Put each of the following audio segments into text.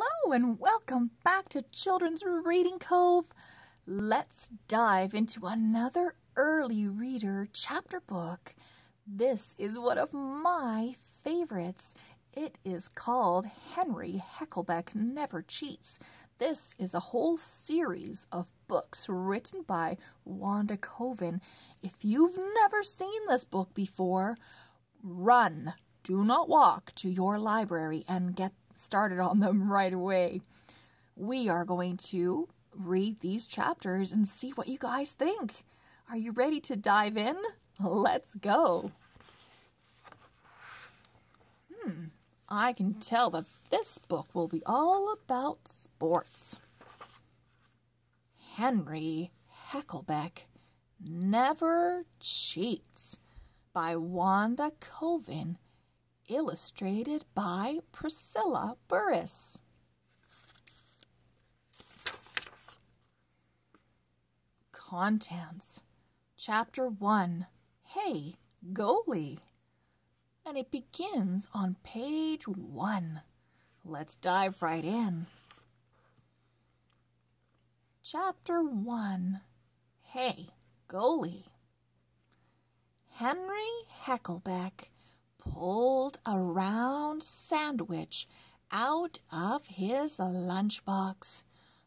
Hello and welcome back to Children's Reading Cove. Let's dive into another early reader chapter book. This is one of my favorites. It is called Henry Hecklebeck Never Cheats. This is a whole series of books written by Wanda Coven. If you've never seen this book before, run. Do not walk to your library and get started on them right away. We are going to read these chapters and see what you guys think. Are you ready to dive in? Let's go. Hmm, I can tell that this book will be all about sports. Henry Hecklebeck Never Cheats by Wanda Coven illustrated by Priscilla Burris. Contents Chapter 1 Hey, Goalie! And it begins on page 1. Let's dive right in. Chapter 1 Hey, Goalie! Henry Hecklebeck pulled a round sandwich out of his lunchbox.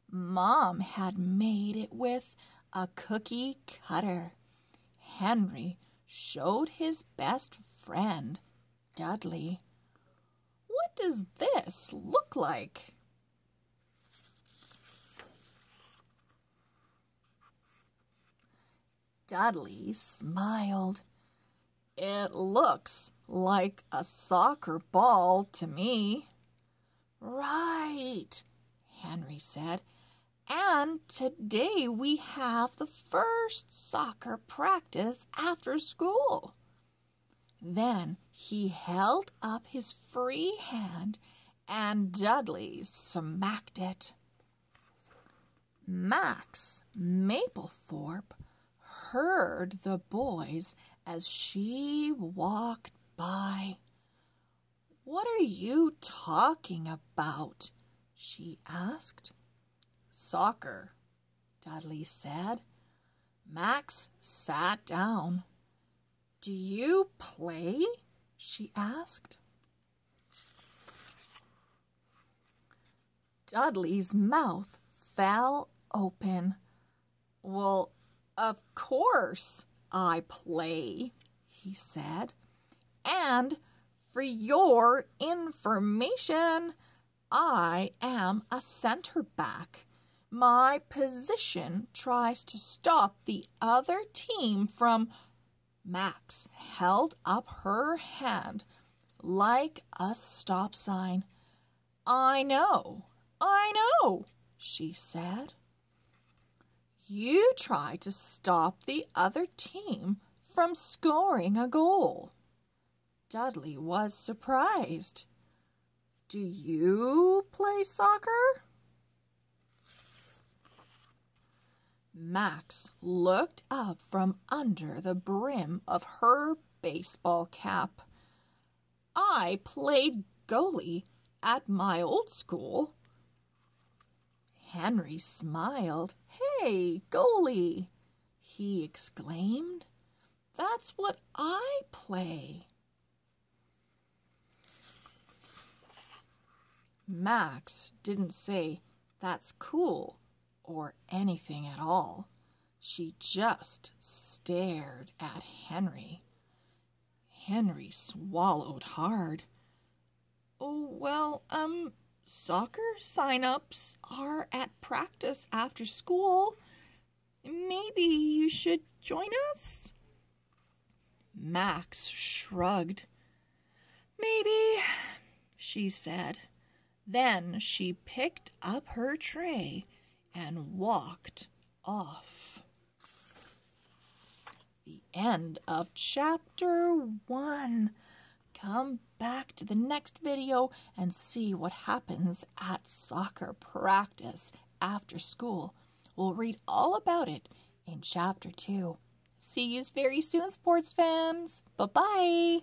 Mom had made it with a cookie cutter. Henry showed his best friend, Dudley. What does this look like? Dudley smiled. It looks like a soccer ball to me. Right, Henry said. And today we have the first soccer practice after school. Then he held up his free hand and Dudley smacked it. Max Maplethorpe heard the boys as she walked by. What are you talking about? she asked. Soccer, Dudley said. Max sat down. Do you play? she asked. Dudley's mouth fell open. Well, of course I play, he said. And for your information, I am a center back. My position tries to stop the other team from. Max held up her hand like a stop sign. I know, I know, she said. You try to stop the other team from scoring a goal. Dudley was surprised. Do you play soccer? Max looked up from under the brim of her baseball cap. I played goalie at my old school. Henry smiled. Hey, goalie, he exclaimed. That's what I play. Max didn't say, that's cool, or anything at all. She just stared at Henry. Henry swallowed hard. Oh, well, um, soccer sign-ups are at practice after school. Maybe you should join us? Max shrugged. Maybe, she said. Then she picked up her tray and walked off. The end of chapter one. Come back to the next video and see what happens at soccer practice after school. We'll read all about it in chapter two. See you very soon, sports fans. Bye-bye.